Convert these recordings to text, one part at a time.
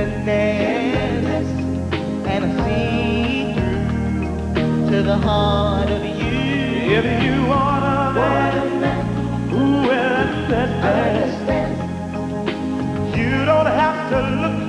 tenderness and a seed to the heart of you. If you wanna man, who will understand? You don't have to look.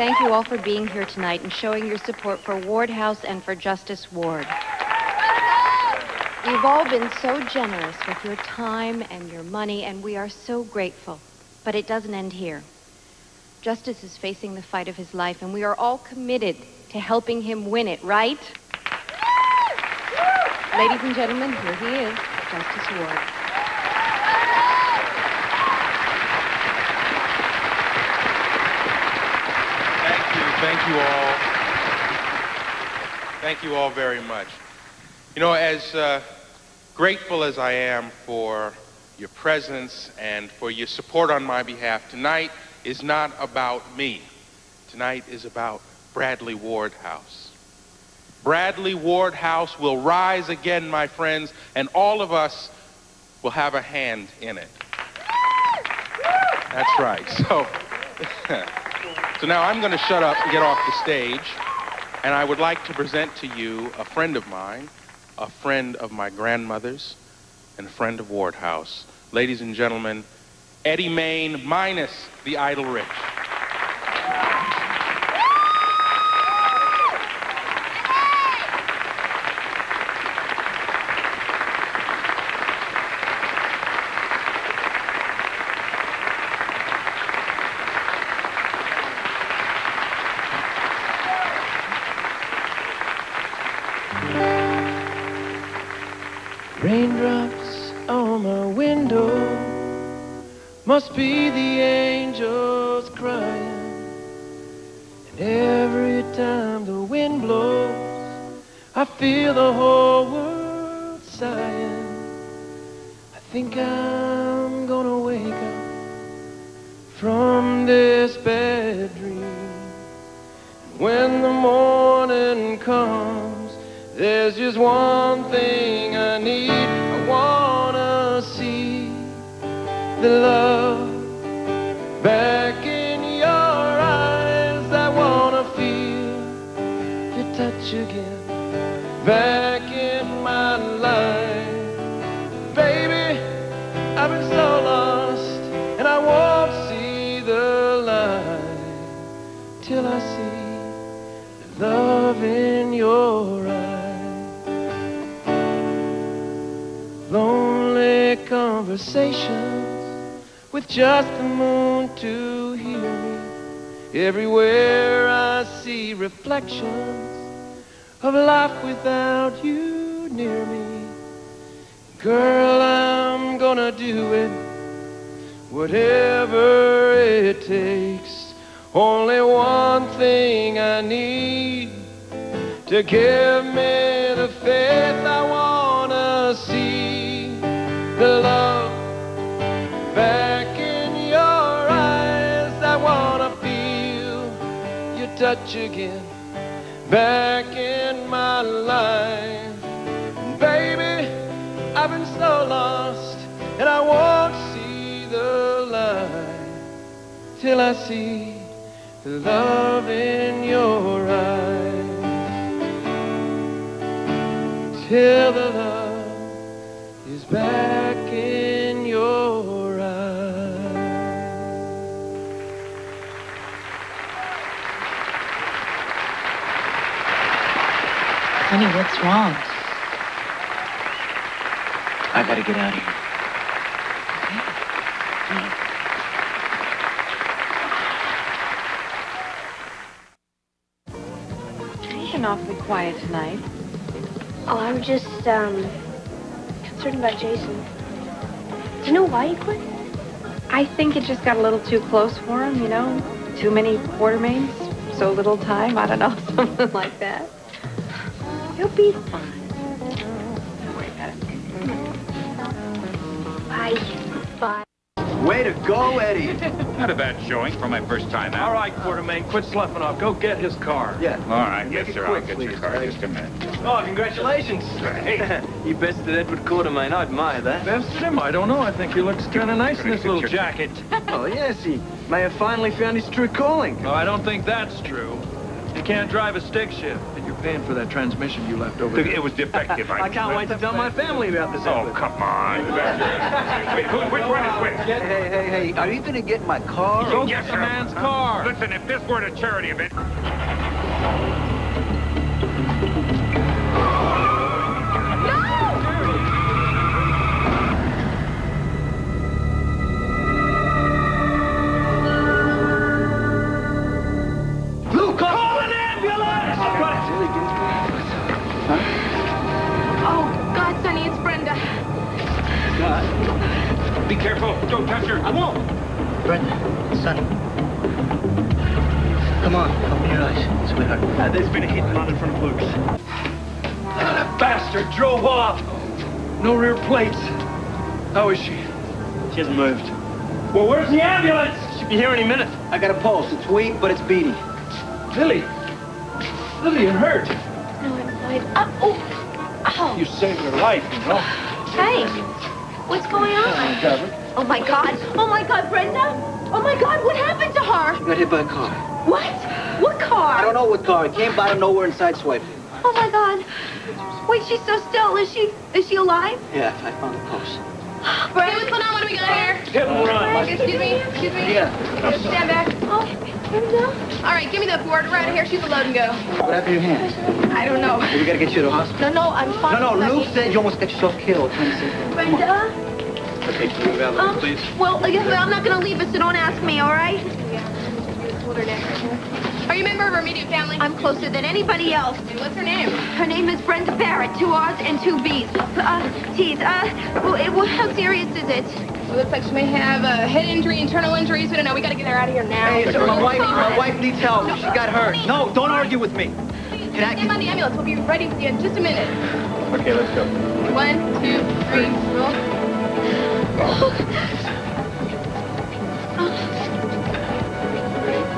Thank you all for being here tonight and showing your support for Ward House and for Justus Ward. You've all been so generous with your time and your money, and we are so grateful. But it doesn't end here. Justus is facing the fight of his life, and we are all committed to helping him win it, right? Ladies and gentlemen, here he is, Justus Ward. Thank you. All. Thank you all very much. You know, as uh, grateful as I am for your presence and for your support on my behalf, tonight is not about me. Tonight is about Bradley Ward House. Bradley Ward House will rise again, my friends, and all of us will have a hand in it. That's right. So, so now I'm going to shut up and get off the stage, and I would like to present to you a friend of mine, a friend of my grandmother's, and a friend of Ward House. Ladies and gentlemen, Eddie Maine minus the Idle Rich. Raindrops on my window must be the angels crying. And every time the wind blows, I feel the whole world sighing. I think I'm gonna wake up from this bad dream. And when the morning comes, there's just one thing I need. I wanna see the love conversations with just the moon to hear me. Everywhere I see reflections of life without you near me. Girl, I'm gonna do it, whatever it takes. Only one thing I need to give me the faith I wanna touch again back in my life. Baby, I've been so lost and I won't see the light till I see the love in your eyes. Till the love is back What's wrong? I gotta get out of here. You've been awfully quiet tonight. Oh, I'm just, um, concerned about Jason. Do you know why he quit? I think it just got a little too close for him, you know? Too many Quartermaines, so little time, I don't know, something like that. He'll be fine. Don't worry about it. Bye. Bye. Way to go, Eddie. Not a bad showing for my first time out. All right, Quartermaine, quit sloughing off. Go get his car. Yeah. All right, Make yes, sir. quick, I'll get please. your car. Just a minute. Oh, congratulations. Hey. you bested Edward Quartermaine. I admire that. Bested him? I don't know. I think he looks kind of nice in this little jacket. Oh, yes, he may have finally found his true calling. Oh, I don't think that's true. He can't drive a stick shift, and paying for that transmission you left over there. It was defective. I can't wait to tell my family about this. Oh, Edward. come on. Wait, who, which one is which? Hey, hey, hey, are you gonna get my car? Go Yes, get the man's car. Listen, if this weren't a charity event, drove off. No rear plates. How is she? She hasn't moved. Well, where's the ambulance? She'll be here any minute. I got a pulse. It's weak, but it's beating. Lily. Lily, you're hurt. No, I'm fine. Uh, oh, ow. You saved her life, you know. Hey, what's going on? Oh, my God. Oh, my God, Brenda. Oh, my God, what happened to her? She got hit by a car. What? What car? I don't know what car. It came out of nowhere and sideswiped. Oh, my God. Wait, she's so still. Is she, is she alive? Yeah, I found the post. Brenda, what's going on? What do we got here? Hit and run. Excuse me, excuse me. Yeah. Stand back. Oh, Brenda. All right, give me that board right here. Shoot the load and go. What happened to your hand? I don't know. We gotta get you to the hospital. No, no, I'm fine. No, no, Luke said you almost got yourself killed. Trying to save her. Brenda? Okay, can you move out Um, please? well, I guess I'm not gonna leave her, so don't ask me, all right? Hold her neck. Are you a member of our immediate family? I'm closer than anybody else. And what's her name? Her name is Brenda Barrett, two R's and two B's. Uh, T's. Uh, well, it, well, how serious is it? It looks like she may have a head injury, internal injuries. We don't know. We gotta get her out of here now. Hey, so my wife, my wife needs help. She got hurt. No, don't argue with me. Can I Stand by the ambulance. We'll be ready with you in just a minute. Okay, let's go. One, two, three, roll.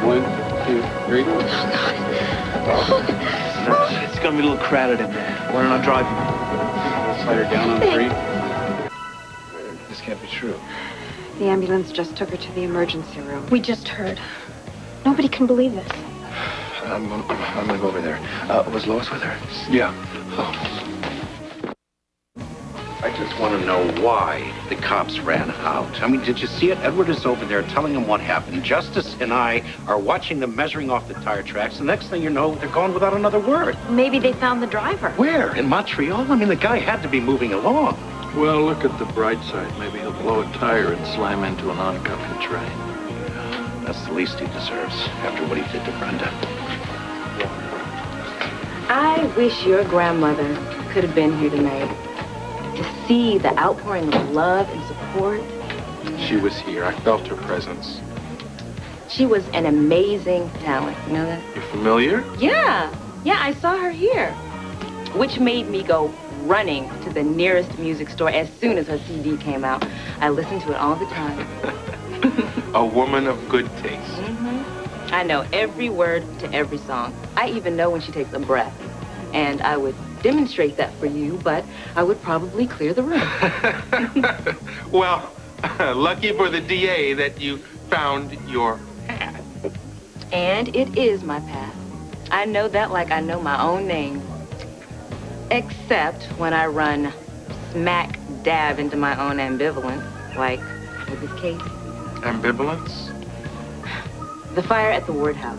One, two, three. It's gonna be a little crowded in there. Why don't I drive you? Slide her down on three. This can't be true. The ambulance just took her to the emergency room. We just heard. Nobody can believe this. I'm gonna, I'm gonna go over there. Uh, was Lois with her? Yeah. I just want to know why the cops ran out. I mean, did you see it? Edward is over there telling him what happened. Justus and I are watching them measuring off the tire tracks. The next thing you know, they're gone without another word. Maybe they found the driver. Where? In Montreal? I mean, the guy had to be moving along. Well, look at the bright side. Maybe he'll blow a tire and slam into an oncoming train. That's the least he deserves after what he did to Brenda. I wish your grandmother could have been here tonight to see the outpouring of love and support. She was here. I felt her presence. She was an amazing talent. You know that? You're familiar? Yeah. Yeah, I saw her here. Which made me go running to the nearest music store as soon as her CD came out. I listened to it all the time. A woman of good taste. hmm I know every word to every song. I even know when she takes a breath. And I would demonstrate that for you, but I would probably clear the room. Well, lucky for the DA that you found your path. And it is my path. I know that like I know my own name. Except when I run smack dab into my own ambivalence, like with this case. Ambivalence? The fire at the Ward House.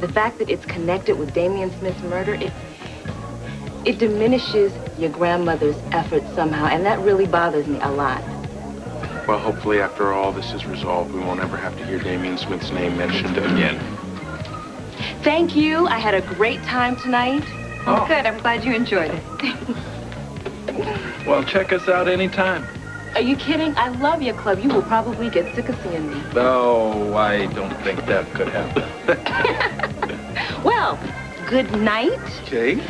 The fact that it's connected with Damian Smith's murder, it it diminishes your grandmother's efforts somehow, and that really bothers me a lot. Well, hopefully after all this is resolved, we won't ever have to hear Damian Smith's name mentioned again. Thank you. I had a great time tonight. Oh, good. I'm glad you enjoyed it. Well, check us out anytime. Are you kidding? I love your club. You will probably get sick of seeing me. No, I don't think that could happen. Well, good night. Okay.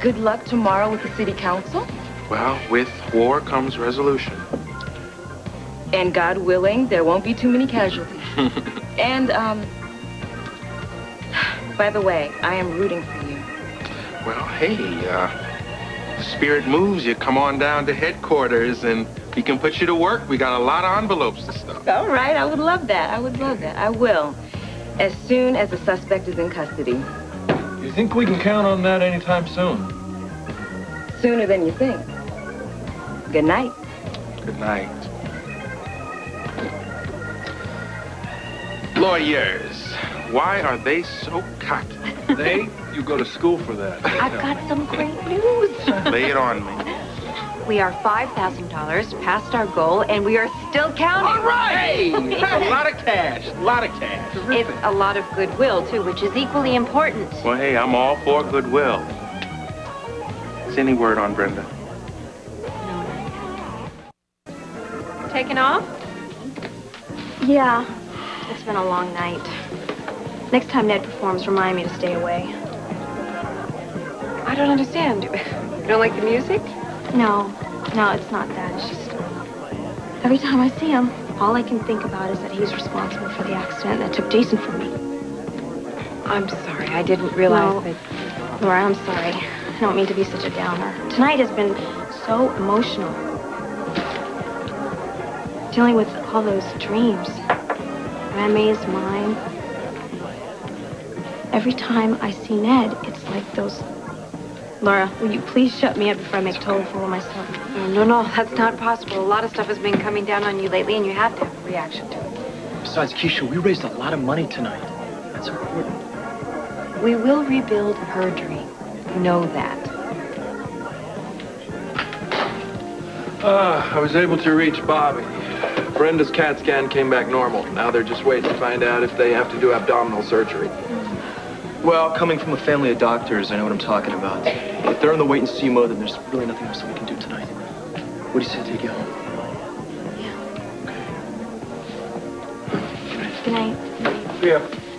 Good luck tomorrow with the city council. Well, with war comes resolution. And God willing, there won't be too many casualties. and, um, by the way, I am rooting for you. Well, hey, uh, spirit moves you. Come on down to headquarters and we can put you to work. We got a lot of envelopes to stuff. All right, I would love that. I would love that. I will. As soon as the suspect is in custody. You think we can count on that anytime soon? Sooner than you think. Good night. Good night. Lawyers, why are they so cocky? They? You go to school for that. I've got some great news. Lay it on me. We are $5,000 past our goal, and we are still counting. All right! Hey, a lot of cash, a lot of cash. It's a lot of goodwill, too, which is equally important. Well, hey, I'm all for goodwill. Is any word on Brenda? Taking off? Yeah. It's been a long night. Next time Ned performs, remind me to stay away. I don't understand. You don't like the music? No, no, it's not that. It's just every time I see him, all I can think about is that he's responsible for the accident that took Jason from me. I'm sorry. I didn't realize No. that. Laura, I'm sorry. I don't mean to be such a downer. Tonight has been so emotional. Dealing with all those dreams. Remy's, mine. Every time I see Ned, it's like those... Laura, will you please shut me up before I make a total fool of myself? No, no, no, that's not possible. A lot of stuff has been coming down on you lately, and you have to have a reaction to it. Besides, Keesha, we raised a lot of money tonight. That's important. We will rebuild her dream. Know that. Ah, I was able to reach Bobby. Brenda's CAT scan came back normal. Now they're just waiting to find out if they have to do abdominal surgery. Well, coming from a family of doctors, I know what I'm talking about. If they're in the wait and see mode, then there's really nothing else that we can do tonight. What do you say take you home? Good night. Yeah.